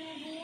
Mm-hmm.